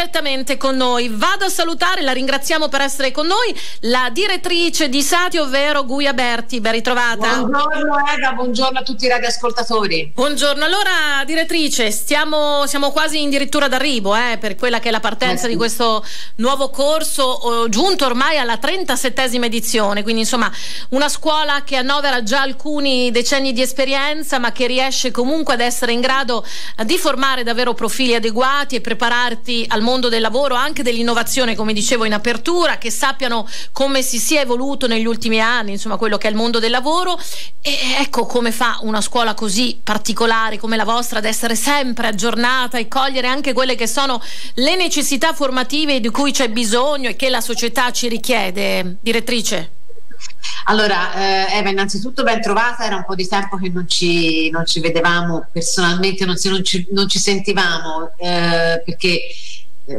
direttamente con noi. Vado a salutare, la ringraziamo per essere con noi, la direttrice di Sati, ovvero Guia Berti. Ben ritrovata. Buongiorno Ega, buongiorno a tutti i radioascoltatori. Buongiorno, allora direttrice, stiamo, siamo quasi addirittura d'arrivo eh, per quella che è la partenza eh sì. di questo nuovo corso, giunto ormai alla 37esima edizione, quindi insomma una scuola che annovera già alcuni decenni di esperienza, ma che riesce comunque ad essere in grado di formare davvero profili adeguati e prepararti al mondo del lavoro, anche dell'innovazione, come dicevo in apertura, che sappiano come si sia evoluto negli ultimi anni, insomma quello che è il mondo del lavoro e ecco come fa una scuola così particolare come la vostra ad essere sempre aggiornata e cogliere anche quelle che sono le necessità formative di cui c'è bisogno e che la società ci richiede, direttrice. Allora, eh, Eva, innanzitutto ben trovata, era un po' di tempo che non ci, non ci vedevamo personalmente, non, non, ci, non ci, sentivamo, eh, perché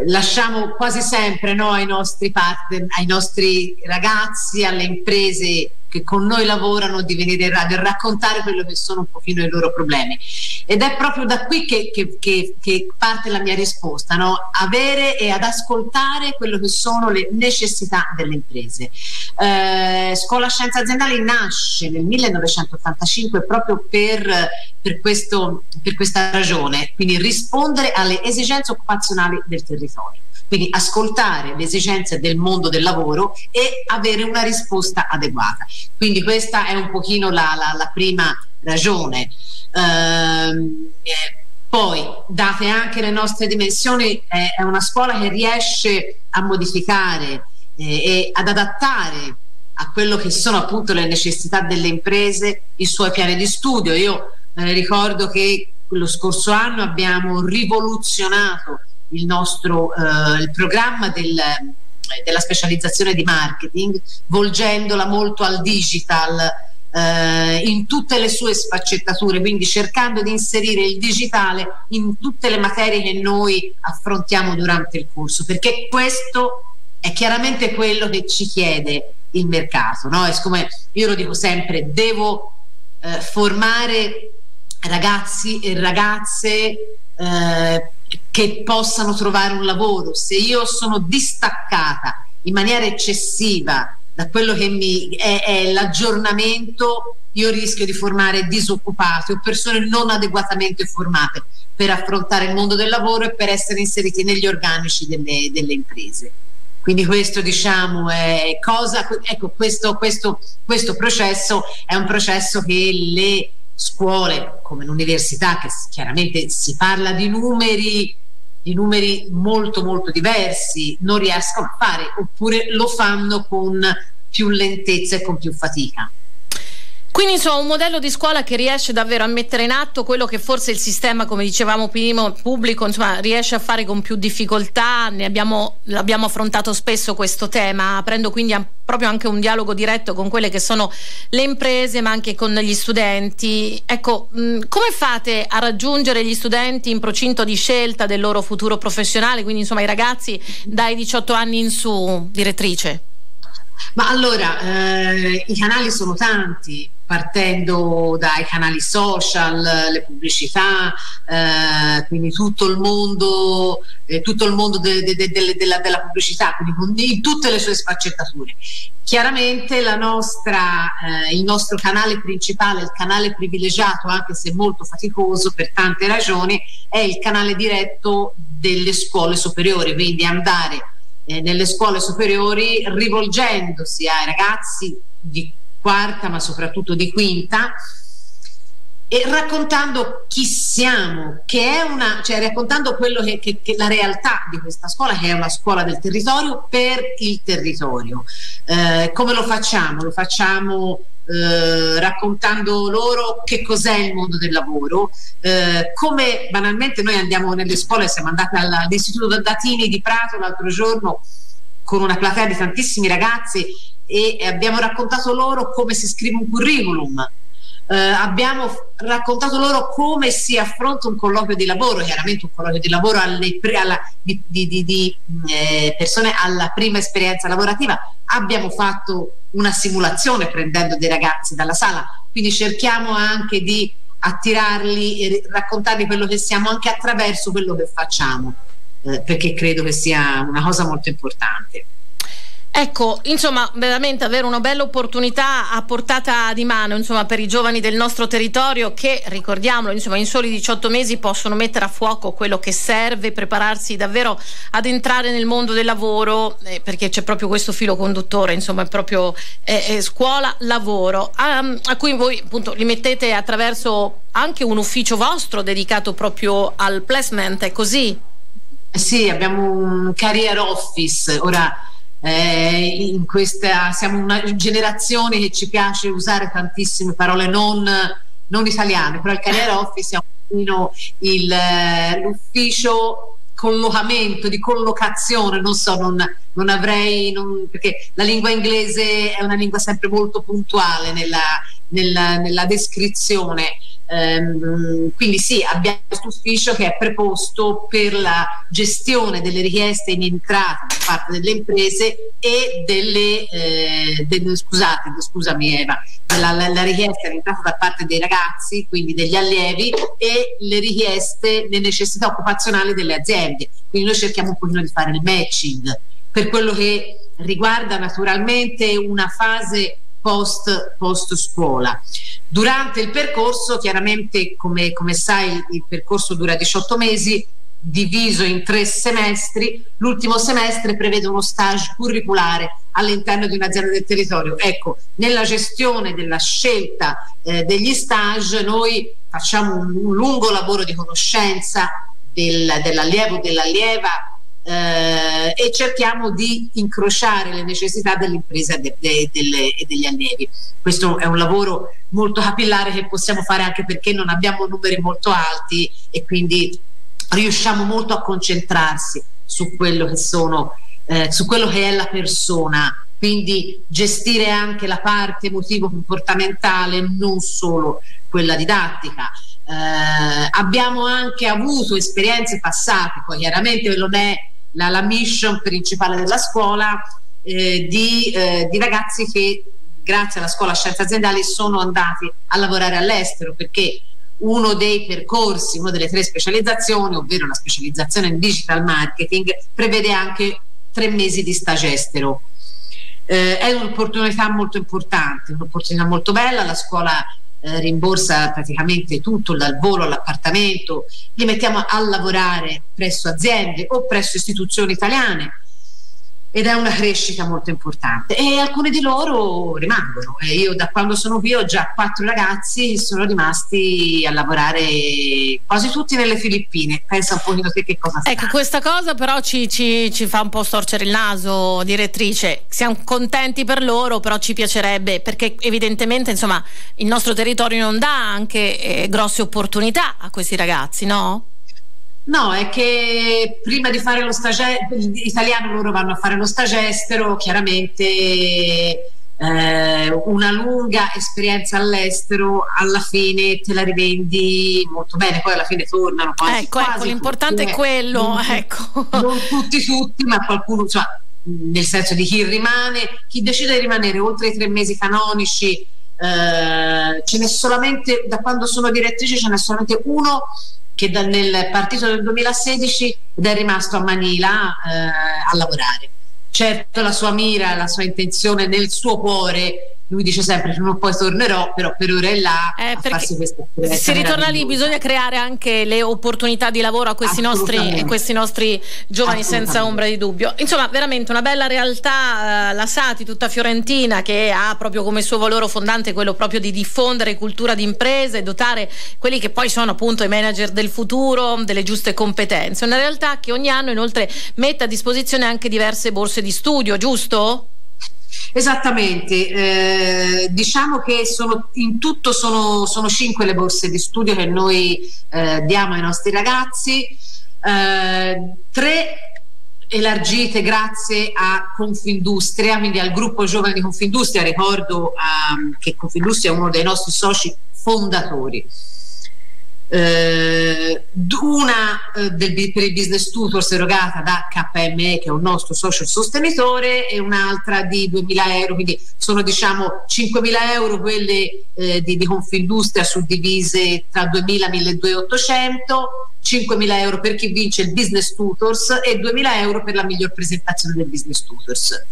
lasciamo quasi sempre no, ai nostri partner, ai nostri ragazzi, alle imprese che con noi lavorano di venire in radio e raccontare quello che sono un pochino i loro problemi. Ed è proprio da qui che, che, che, che parte la mia risposta, no? avere e ad ascoltare quello che sono le necessità delle imprese. Eh, Scuola Scienze Aziendali nasce nel 1985 proprio per, per, questo, per questa ragione, quindi rispondere alle esigenze occupazionali del territorio quindi ascoltare le esigenze del mondo del lavoro e avere una risposta adeguata. Quindi questa è un pochino la, la, la prima ragione. Ehm, eh, poi, date anche le nostre dimensioni, eh, è una scuola che riesce a modificare eh, e ad adattare a quello che sono appunto le necessità delle imprese i suoi piani di studio. Io eh, ricordo che lo scorso anno abbiamo rivoluzionato il nostro eh, il programma del, della specializzazione di marketing, volgendola molto al digital eh, in tutte le sue sfaccettature, quindi cercando di inserire il digitale in tutte le materie che noi affrontiamo durante il corso, perché questo è chiaramente quello che ci chiede il mercato. No? È come io lo dico sempre, devo eh, formare ragazzi e ragazze eh, che possano trovare un lavoro, se io sono distaccata in maniera eccessiva da quello che mi è, è l'aggiornamento, io rischio di formare disoccupati o persone non adeguatamente formate per affrontare il mondo del lavoro e per essere inseriti negli organici delle, delle imprese. Quindi questo diciamo è cosa, ecco questo, questo, questo processo è un processo che le scuole come l'università, che chiaramente si parla di numeri, di numeri molto molto diversi, non riescono a fare oppure lo fanno con più lentezza e con più fatica. Quindi insomma un modello di scuola che riesce davvero a mettere in atto quello che forse il sistema, come dicevamo prima, pubblico, insomma, riesce a fare con più difficoltà, abbiamo, abbiamo affrontato spesso questo tema, aprendo quindi a, proprio anche un dialogo diretto con quelle che sono le imprese ma anche con gli studenti. Ecco, mh, come fate a raggiungere gli studenti in procinto di scelta del loro futuro professionale, quindi insomma i ragazzi dai 18 anni in su, direttrice? Ma allora, eh, i canali sono tanti, partendo dai canali social, le pubblicità, eh, quindi tutto il mondo, eh, tutto il mondo de, de, de, della, della, pubblicità, quindi in tutte le sue sfaccettature. Chiaramente nostra, eh, il nostro canale principale, il canale privilegiato, anche se molto faticoso per tante ragioni, è il canale diretto delle scuole superiori, quindi andare eh, nelle scuole superiori rivolgendosi ai ragazzi di quarta ma soprattutto di quinta e raccontando chi siamo, che è una, cioè raccontando quello che, che, che la realtà di questa scuola, che è una scuola del territorio per il territorio. Eh, come lo facciamo? Lo facciamo eh, raccontando loro che cos'è il mondo del lavoro, eh, come banalmente noi andiamo nelle scuole, siamo andati all'Istituto Datini di Prato l'altro giorno con una platea di tantissimi ragazzi e abbiamo raccontato loro come si scrive un curriculum. Eh, abbiamo raccontato loro come si affronta un colloquio di lavoro, chiaramente un colloquio di lavoro alle, alla, di, di, di eh, persone alla prima esperienza lavorativa. Abbiamo fatto una simulazione prendendo dei ragazzi dalla sala, quindi cerchiamo anche di attirarli e raccontargli quello che siamo anche attraverso quello che facciamo. eh, perché credo che sia una cosa molto importante. Ecco, insomma, veramente avere una bella opportunità a portata di mano, insomma, per i giovani del nostro territorio che, ricordiamolo, insomma, in soli 18 mesi possono mettere a fuoco quello che serve, prepararsi davvero ad entrare nel mondo del lavoro, eh, perché c'è proprio questo filo conduttore, insomma, è proprio eh, eh, scuola, lavoro, a, a cui voi appunto li mettete attraverso anche un ufficio vostro dedicato proprio al placement, è così? Sì, abbiamo un career office, ora eh, in questa, siamo una generazione che ci piace usare tantissime parole non, non italiane, però il career office è un po' eh, l'ufficio collocamento, di collocazione, non so, non, non avrei, non, perché la lingua inglese è una lingua sempre molto puntuale nella, nella, nella descrizione. Ehm, quindi sì, abbiamo questo ufficio che è preposto per la gestione delle richieste in entrata da parte delle imprese e delle, eh, delle scusate, scusami Eva, la, la, la, richiesta in entrata da parte dei ragazzi, quindi degli allievi e le richieste, le necessità occupazionali delle aziende. Quindi noi cerchiamo un pochino di fare il matching per quello che riguarda naturalmente una fase post, post scuola. Durante il percorso, chiaramente come, come sai il percorso dura 18 mesi, diviso in tre semestri, l'ultimo semestre prevede uno stage curriculare all'interno di un'azienda del territorio. Ecco, nella gestione della scelta eh, degli stage noi facciamo un, un lungo lavoro di conoscenza del, dell'allievo, dell'allieva eh, e cerchiamo di incrociare le necessità dell'impresa de, de, de, e degli allievi. Questo è un lavoro molto capillare che possiamo fare anche perché non abbiamo numeri molto alti e quindi riusciamo molto a concentrarsi su quello che sono eh, su quello che è la persona quindi gestire anche la parte emotivo comportamentale non solo quella didattica eh, abbiamo anche avuto esperienze passate poi chiaramente non è la, la mission principale della scuola eh, di, eh, di ragazzi che grazie alla scuola scienze aziendali sono andati a lavorare all'estero perché uno dei percorsi, una delle tre specializzazioni, ovvero la specializzazione in digital marketing, prevede anche tre mesi di stage estero. Eh, è un'opportunità molto importante, un'opportunità molto bella, la scuola eh, rimborsa praticamente tutto dal volo all'appartamento, li mettiamo a lavorare presso aziende o presso istituzioni italiane ed è una crescita molto importante. E alcuni di loro rimangono. E io da quando sono qui ho già quattro ragazzi sono rimasti a lavorare quasi tutti nelle Filippine. Pensa un pochino te che cosa ecco questa cosa però ci, ci, ci, fa un po' storcere il naso direttrice. Siamo contenti per loro però ci piacerebbe perché evidentemente insomma il nostro territorio non dà anche eh, grosse opportunità a questi ragazzi no? No, è che prima di fare lo stage italiano loro vanno a fare lo stage estero, chiaramente eh, una lunga esperienza all'estero alla fine te la rivendi molto bene, poi alla fine tornano quasi, ecco, ecco quasi ecco l'importante tutti, è quello, non, ecco. non tutti tutti, ma qualcuno, cioè, nel senso di chi rimane, chi decide di rimanere oltre i tre mesi canonici, eh, ce n'è solamente, da quando sono direttrice ce n'è solamente uno che da, nel partito del 2016 ed è rimasto a Manila eh, a lavorare. Certo la sua mira, la sua intenzione nel suo cuore lui dice sempre prima o poi tornerò, però per ora è là eh, a. Se ritorna lì bisogna creare anche le opportunità di lavoro a questi, nostri, questi nostri, giovani senza ombra di dubbio. Insomma, veramente una bella realtà, eh, la Sati, tutta fiorentina, che ha proprio come suo valore fondante quello proprio di diffondere cultura di imprese e dotare quelli che poi sono appunto i manager del futuro delle giuste competenze. Una realtà che ogni anno inoltre mette a disposizione anche diverse borse di studio, giusto? Esattamente, eh, diciamo che sono, in tutto sono, sono, cinque le borse di studio che noi eh, diamo ai nostri ragazzi, eh, tre elargite grazie a Confindustria, quindi al gruppo giovane di Confindustria, ricordo um, che Confindustria è uno dei nostri soci fondatori. Eh, una eh, del, per il business tutors erogata da KME che è un nostro social sostenitore e un'altra di 2.000 euro quindi sono diciamo 5.000 euro quelle eh, di, di Confindustria suddivise tra 2.000 e 1.200 5.000 euro per chi vince il business tutors e 2.000 euro per la miglior presentazione del business tutors.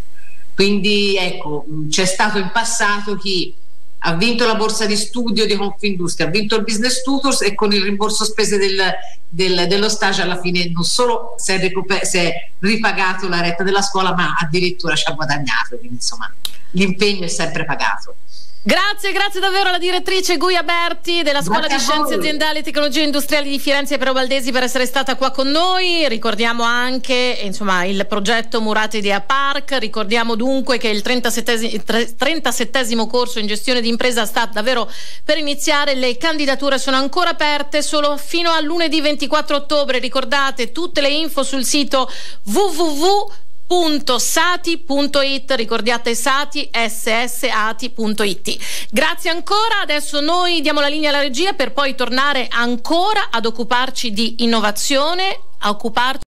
Quindi ecco c'è stato in passato chi ha vinto la borsa di studio di Confindustria, ha vinto il Business Tutors e con il rimborso spese del, del, dello stage alla fine non solo si è, si è, ripagato la retta della scuola ma addirittura ci ha guadagnato, quindi insomma l'impegno è sempre pagato. Grazie, grazie davvero alla direttrice Guia Berti della Scuola grazie di Scienze Aziendali e Tecnologie Industriali di Firenze per Valdesi per essere stata qua con noi. Ricordiamo anche insomma, il progetto Murate Idea Park, ricordiamo dunque che il 37 37 corso in gestione di impresa sta davvero per iniziare, le candidature sono ancora aperte solo fino a lunedì 24 ottobre. Ricordate tutte le info sul sito www www.sati.it ricordiate sati ssati.it grazie ancora adesso noi diamo la linea alla regia per poi tornare ancora ad occuparci di innovazione a occuparci